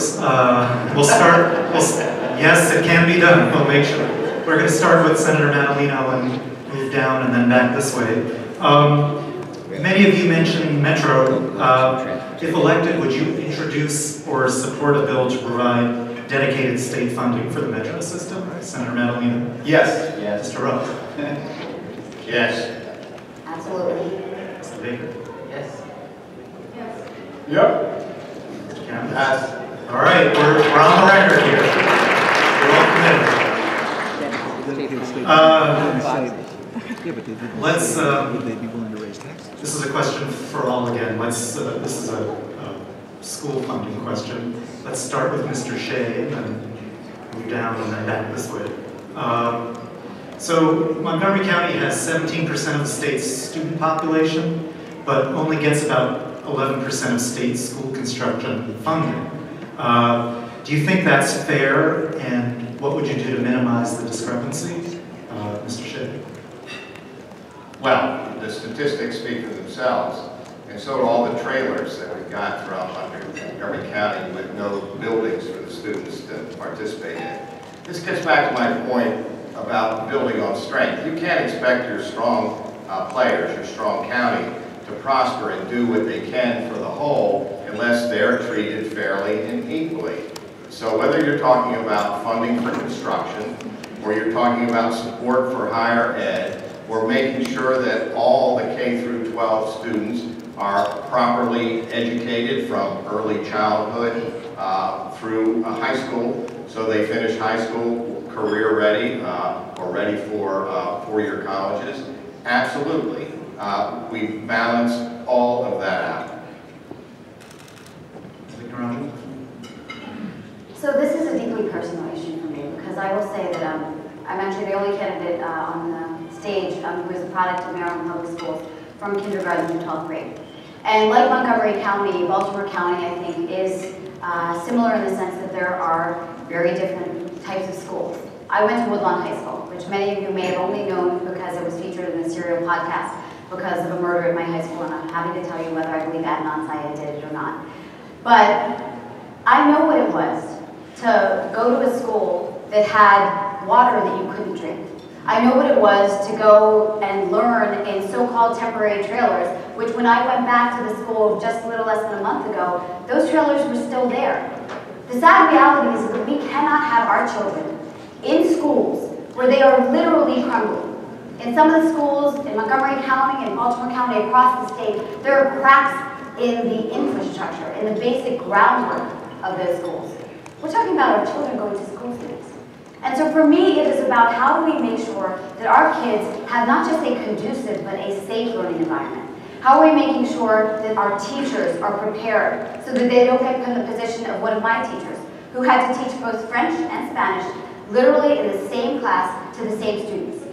folks. Uh, we'll start, we'll, yes, it can be done, we'll make sure. We're going to start with Senator Madaleno and move down and then back this way. Um, many of you mentioned Metro. Uh, if elected, would you introduce or support a bill to provide dedicated state funding for the Metro system? Senator Madaleno? Yes. Yes. Mr. Rupp? Yes. Absolutely. Mr. Baker? Yes. Yep. Mr. Campbell? Yes. All right, we're, we're on the record here. All committed. Uh, Yeah, but they didn't Let's, uh, would they be willing to raise taxes? This is a question for all again. Let's, uh, this is a, a school funding question. Let's start with Mr. Shea and then move down and then back this way. Um, so Montgomery County has 17% of the state's student population, but only gets about 11% of state school construction funding. Uh, do you think that's fair, and what would you do to minimize the discrepancy? Uh, Mr. Shea? Well, the statistics speak for themselves, and so do all the trailers that we've got throughout Montgomery County with no buildings for the students to participate in. This gets back to my point about building on strength. You can't expect your strong uh, players, your strong county, to prosper and do what they can for the whole unless they're treated fairly and equally. So whether you're talking about funding for construction, or you're talking about support for higher ed, or making sure that all the K through 12 students are properly educated from early childhood uh, through high school, so they finish high school career ready uh, or ready for uh, four-year colleges. Absolutely. Uh, We've balanced all of that out. Mr. Roger? So this is a deeply personal issue for me because I will say that um, I'm actually the only candidate uh, on the stage um, who is a product of Maryland Public Schools from kindergarten to 12th grade. And like Montgomery County, Baltimore County, I think, is uh, similar in the sense that there are very different types of schools. I went to Woodlawn High School, which many of you may have only known because it was featured in the Serial podcast because of a murder at my high school, and I'm happy to tell you whether I believe Adnan Syed did it or not. But I know what it was to go to a school that had water that you couldn't drink. I know what it was to go and learn in so-called temporary trailers, which when I went back to the school just a little less than a month ago, those trailers were still there. The sad reality is that we cannot have our children in schools where they are literally crumbling. In some of the schools in Montgomery County and Baltimore County across the state, there are cracks in the infrastructure, in the basic groundwork of those schools. We're talking about our children going to school students. And so for me, it is about how do we make sure that our kids have not just a conducive, but a safe learning environment. How are we making sure that our teachers are prepared so that they don't get in the position of one of my teachers, who had to teach both French and Spanish literally in the same class to the same students.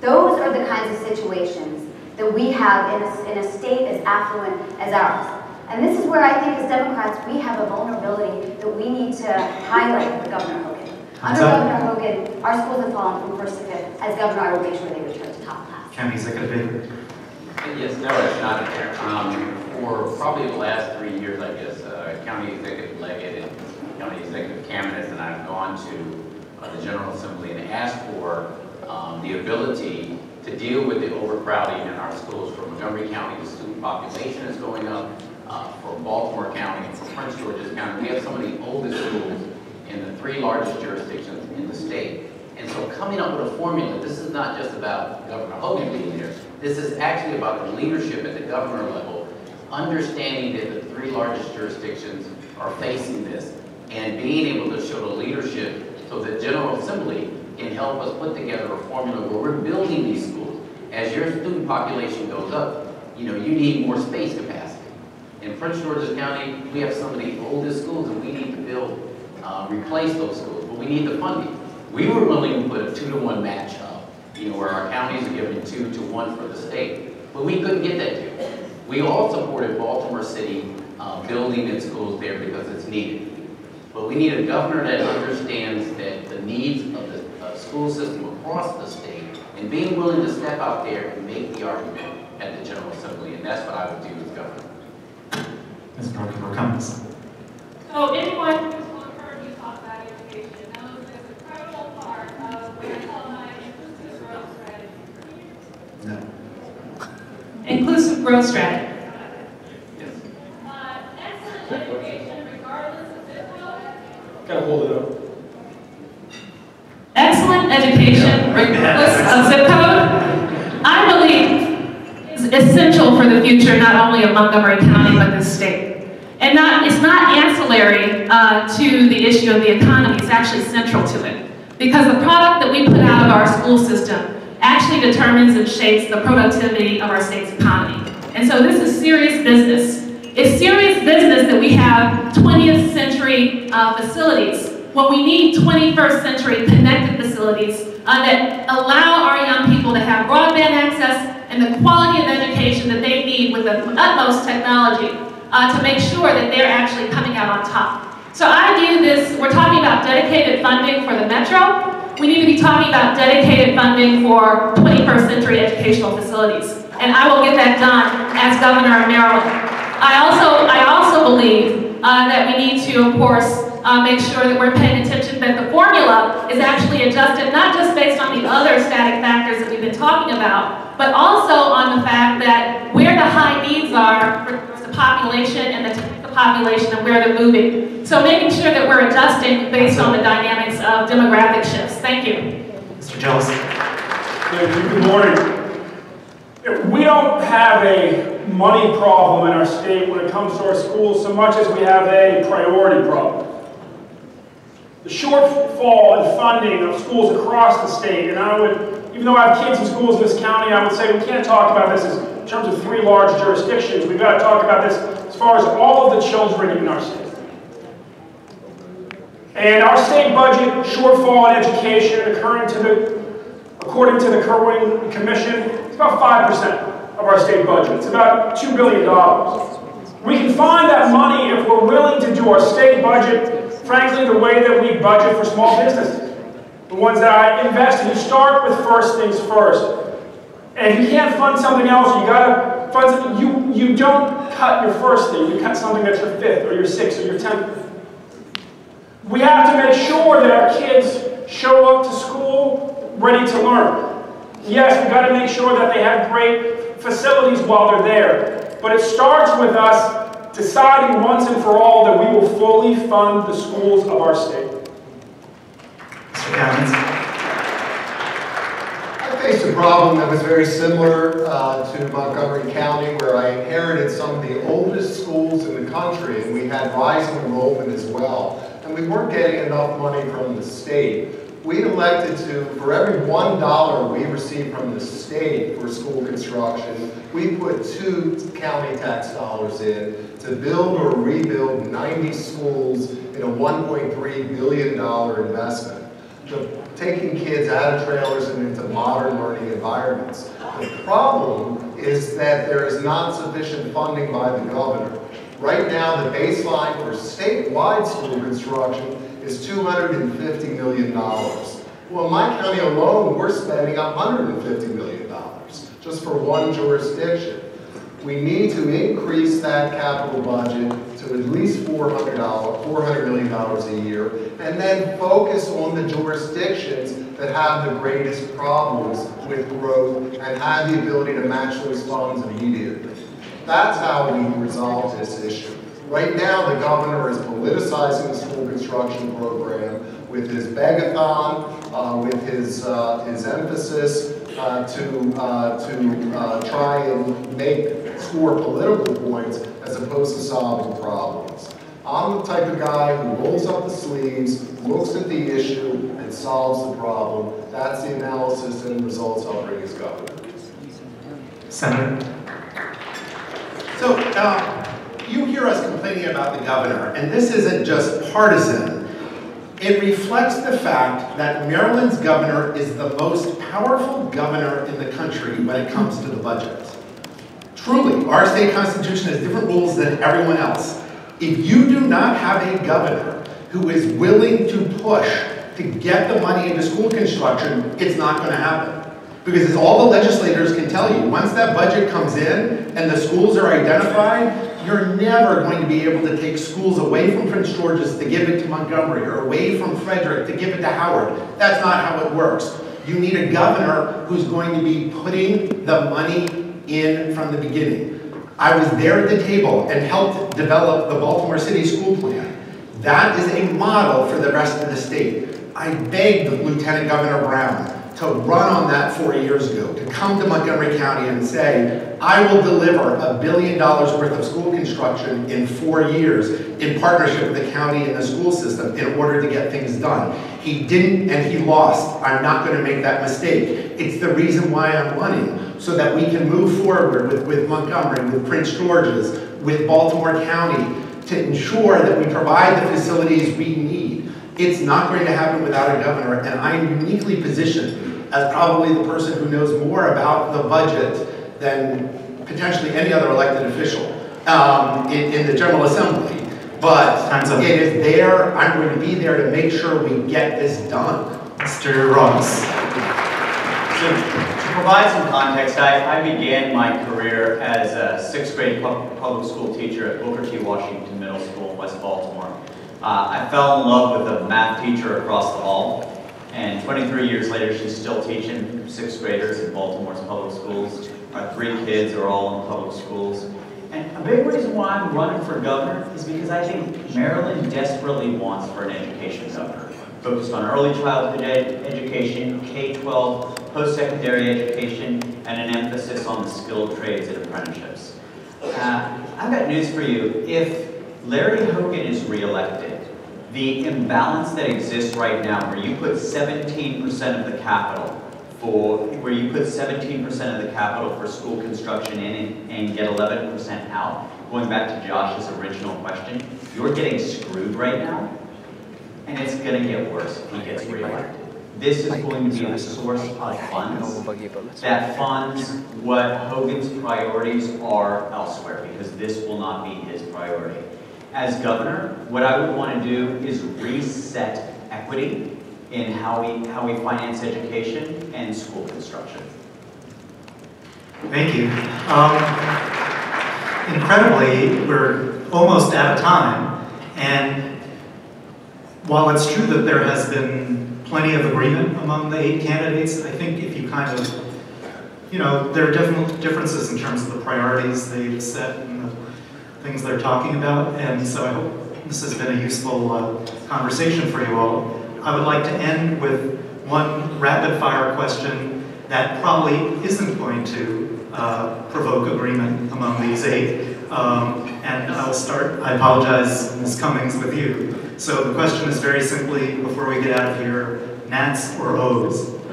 Those are the kinds of situations that we have in a, in a state as affluent as ours. And this is where I think as Democrats, we have a vulnerability that we need to highlight for Governor Hogan. Under Governor Hogan, our schools have fallen from first to fifth. As governor, I will make sure they return to top class. County Executive Baker? Yes, no, it's not in there. Um, for probably the last three years, I guess, uh, County Executive Leggett and County Executive Kamenetz and I have gone to uh, the General Assembly and asked for um, the ability to deal with the overcrowding in our schools. For Montgomery County, the student population is going up. Uh, for Baltimore County and for Prince George's County, we have some of the oldest schools in the three largest jurisdictions in the state. And so coming up with a formula, this is not just about Governor Hogan being there. This is actually about the leadership at the governor level, understanding that the three largest jurisdictions are facing this and being able to show the leadership so that General Assembly can help us put together a formula where we're building these schools. As your student population goes up, you know, you need more space capacity. In Prince George's County, we have some of the oldest schools and we need to build, uh, replace those schools, but we need the funding. We were willing to put a two to one match up, you know, where our counties are giving two to one for the state, but we couldn't get that deal. We all supported Baltimore City uh, building its schools there because it's needed. But we need a governor that understands that the needs of the uh, school system across the state and being willing to step out there and make the argument at the General Assembly, and that's what I would do so anyone who's heard me talk about education knows it's an incredible part of my inclusive growth strategy. No. Inclusive growth strategy. Yes. Uh, excellent education, regardless of zip code. Of zip code. I believe is essential for the future, not only of Montgomery County, but the state. And not, it's not ancillary uh, to the issue of the economy, it's actually central to it. Because the product that we put out of our school system actually determines and shapes the productivity of our state's economy. And so this is serious business. It's serious business that we have 20th century uh, facilities when we need 21st century connected facilities uh, that allow our young people to have broadband access and the quality of education that they need with the utmost technology uh, to make sure that they're actually coming out on top. So I view this, we're talking about dedicated funding for the metro. We need to be talking about dedicated funding for 21st century educational facilities. And I will get that done as governor of Maryland. I also, I also believe uh, that we need to, of course, uh, make sure that we're paying attention that the formula is actually adjusted not just based on the other static factors that we've been talking about, but also on the fact that where the high needs are population and the, the population and where they're moving. So making sure that we're adjusting based on the dynamics of demographic shifts. Thank you. Mr. Jealous. Thank you. Good morning. We don't have a money problem in our state when it comes to our schools so much as we have a priority problem. The shortfall in funding of schools across the state, and I would, even though I have kids in schools in this county, I would say we can't talk about this as, in terms of three large jurisdictions. We've got to talk about this as far as all of the children in our state. And our state budget shortfall in education occurring to the, according to the Kirwan Commission, it's about 5% of our state budget. It's about $2 billion. We can find that money if we're willing to do our state budget, frankly, the way that we budget for small businesses. The ones that I invest in. You start with first things first. And if you can't fund something else, you gotta fund something. You, you don't cut your first thing, you cut something that's your fifth or your sixth or your tenth. We have to make sure that our kids show up to school ready to learn. Yes, we got to make sure that they have great facilities while they're there. But it starts with us deciding once and for all that we will fully fund the schools of our state. Mr. Gammons. Faced a problem that was very similar uh, to Montgomery County, where I inherited some of the oldest schools in the country, and we had rising enrollment as well. And we weren't getting enough money from the state. We elected to, for every one dollar we received from the state for school construction, we put two county tax dollars in to build or rebuild 90 schools in a $1.3 billion investment. The taking kids out of trailers and into modern learning environments. The problem is that there is not sufficient funding by the governor. Right now, the baseline for statewide school construction is $250 million. Well, in my county alone, we're spending $150 million just for one jurisdiction. We need to increase that capital budget to at least $400, $400 million a year, and then focus on the jurisdictions that have the greatest problems with growth and have the ability to match those funds immediately. That's how we resolve this issue. Right now, the governor is politicizing the school construction program with his begathon, uh, with his, uh, his emphasis uh, to, uh, to uh, try and make, score political points as opposed to solving problems. I'm the type of guy who rolls up the sleeves, looks at the issue, and solves the problem. That's the analysis and results I'll bring as governor. Senator. So, uh, you hear us complaining about the governor, and this isn't just partisan. It reflects the fact that Maryland's governor is the most powerful governor in the country when it comes to the budget. Truly, our state constitution has different rules than everyone else. If you do not have a governor who is willing to push to get the money into school construction, it's not going to happen. Because as all the legislators can tell you, once that budget comes in and the schools are identified, you're never going to be able to take schools away from Prince George's to give it to Montgomery or away from Frederick to give it to Howard. That's not how it works. You need a governor who's going to be putting the money in from the beginning. I was there at the table and helped develop the Baltimore City School Plan. That is a model for the rest of the state. I begged Lieutenant Governor Brown to run on that four years ago, to come to Montgomery County and say, I will deliver a billion dollars worth of school construction in four years in partnership with the county and the school system in order to get things done. He didn't and he lost. I'm not going to make that mistake. It's the reason why I'm running, so that we can move forward with, with Montgomery, with Prince George's, with Baltimore County, to ensure that we provide the facilities we need. It's not going to happen without a governor, and I am uniquely positioned as probably the person who knows more about the budget than potentially any other elected official um, in, in the General Assembly. But it is there, I'm going to be there to make sure we get this done. Mr. Ross. Provide some context, I, I began my career as a sixth grade pub- public school teacher at Booker T. Washington Middle School in West Baltimore. Uh, I fell in love with a math teacher across the hall, and 23 years later, she's still teaching sixth graders in Baltimore's public schools. Our three kids are all in public schools. And a big reason why I'm running for governor is because I think Maryland desperately wants for an education governor focused on early childhood ed- education, K-12, post-secondary education, and an emphasis on the skilled trades and apprenticeships. Uh, I've got news for you. If Larry Hogan is reelected, the imbalance that exists right now, where you put 17% of the capital for, where you put 17% of the capital for school construction in and, and get 11% out, going back to Josh's original question, you're getting screwed right now and it's going to get worse if he gets reelected. This is going to be the source of funds that funds what Hogan's priorities are elsewhere, because this will not be his priority. As governor, what I would want to do is reset equity in how we, how we finance education and school construction. Thank you. Um, incredibly, we're almost out of time, and while it's true that there has been plenty of agreement among the eight candidates, I think if you kind of, you know, there are definite differences in terms of the priorities they've set and the things they're talking about, and so I hope this has been a useful uh, conversation for you all. I would like to end with one rapid fire question that probably isn't going to uh, provoke agreement among these eight. Um, and I'll start, I apologize, Ms. Cummings, with you. So the question is very simply, before we get out of here, Nats or O's?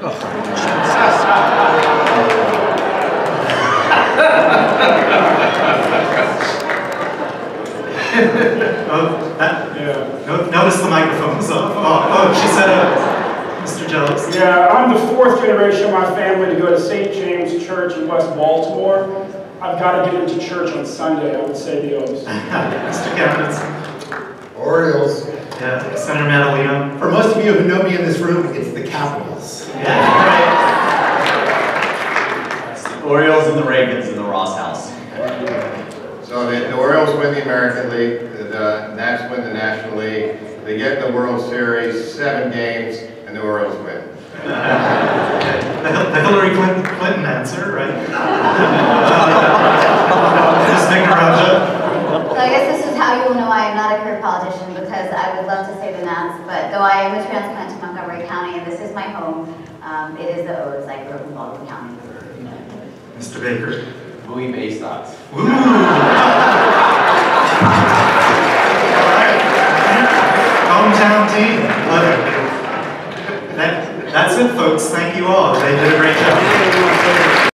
Oh, that, Yeah. no- notice the microphone was off. Oh, oh, she said O's. Mr. Jealous? Yeah, I'm the fourth generation of my family to go to St. James Church in West Baltimore. I've got to get into church on Sunday, I would say the O's. Mr. Kevitz? Orioles. Yeah, Senator Madaleno? For most of you who know me in this room, it's the Capitals. It's the Orioles and the Ravens in the Ross House. So the, the Orioles win the American League, the Nats win the National League, they get in the World Series, seven games, and the Orioles win. The the Hillary Clinton, Clinton answer, right? Ms. Vignarajah? So I guess this is how you will know I am not a career politician because I would love to say the Nats, but though I am a transplant to Montgomery County and this is my home, um, it is the O's. I grew up in Baldwin County. Mr. Baker? Bowie Bay Sox. Ooh. Hometown team, love it. That, that's it, folks. Thank you all. They did a great job.